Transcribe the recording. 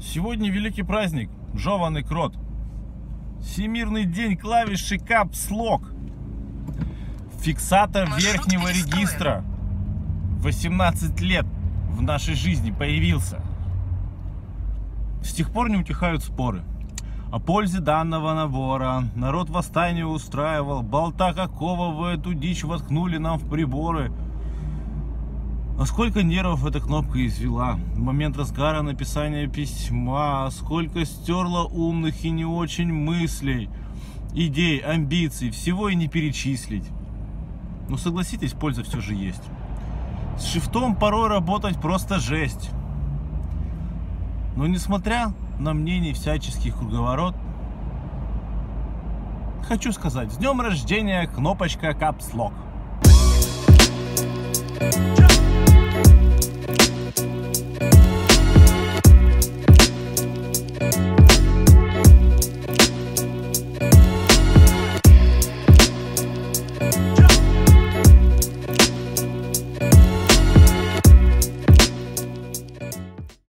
Сегодня великий праздник, жеванный крот. Всемирный день клавиши Lock. Фиксатор Маршрут верхнего перестроен. регистра. 18 лет в нашей жизни появился. С тех пор не утихают споры. О пользе данного набора народ восстание устраивал. Болта какого в эту дичь воткнули нам в приборы. А сколько нервов эта кнопка извела в момент разгара написания письма, а сколько стерла умных и не очень мыслей, идей, амбиций, всего и не перечислить. Но согласитесь, польза все же есть. С шифтом порой работать просто жесть. Но несмотря на мнение всяческих круговорот, хочу сказать, с днем рождения кнопочка Lock.